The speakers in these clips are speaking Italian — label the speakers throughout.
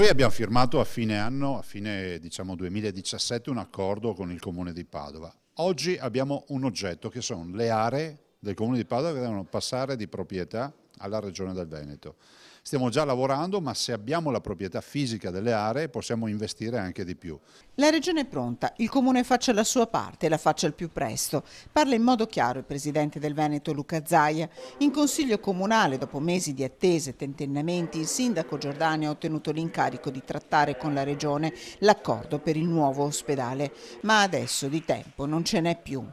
Speaker 1: Noi abbiamo firmato a fine anno, a fine diciamo 2017, un accordo con il Comune di Padova. Oggi abbiamo un oggetto che sono le aree del Comune di Padova che devono passare di proprietà alla Regione del Veneto. Stiamo già lavorando, ma se abbiamo la proprietà fisica delle aree possiamo investire anche di più.
Speaker 2: La Regione è pronta, il Comune faccia la sua parte e la faccia al più presto. Parla in modo chiaro il Presidente del Veneto Luca Zaia. In Consiglio Comunale, dopo mesi di attese e tentennamenti, il Sindaco Giordani ha ottenuto l'incarico di trattare con la Regione l'accordo per il nuovo ospedale. Ma adesso di tempo non ce n'è più.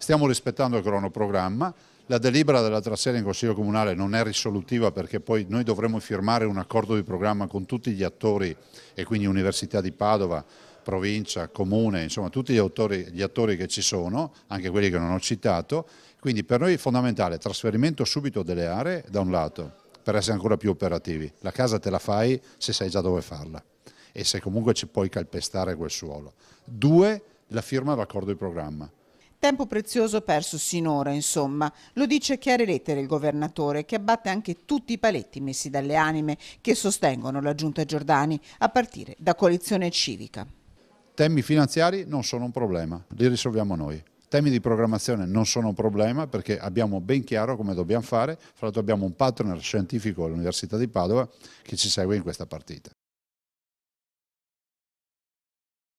Speaker 1: Stiamo rispettando il cronoprogramma, la delibera dell'altra sera in Consiglio Comunale non è risolutiva perché poi noi dovremo firmare un accordo di programma con tutti gli attori e quindi Università di Padova, provincia, comune, insomma tutti gli attori, gli attori che ci sono, anche quelli che non ho citato, quindi per noi è fondamentale trasferimento subito delle aree da un lato per essere ancora più operativi, la casa te la fai se sai già dove farla e se comunque ci puoi calpestare quel suolo. Due, la firma dell'accordo di programma.
Speaker 2: Tempo prezioso perso sinora, insomma. Lo dice a chiare lettere il governatore, che abbatte anche tutti i paletti messi dalle anime che sostengono la giunta Giordani, a partire da coalizione civica.
Speaker 1: Temi finanziari non sono un problema, li risolviamo noi. Temi di programmazione non sono un problema perché abbiamo ben chiaro come dobbiamo fare, fra l'altro abbiamo un partner scientifico all'Università di Padova che ci segue in questa partita.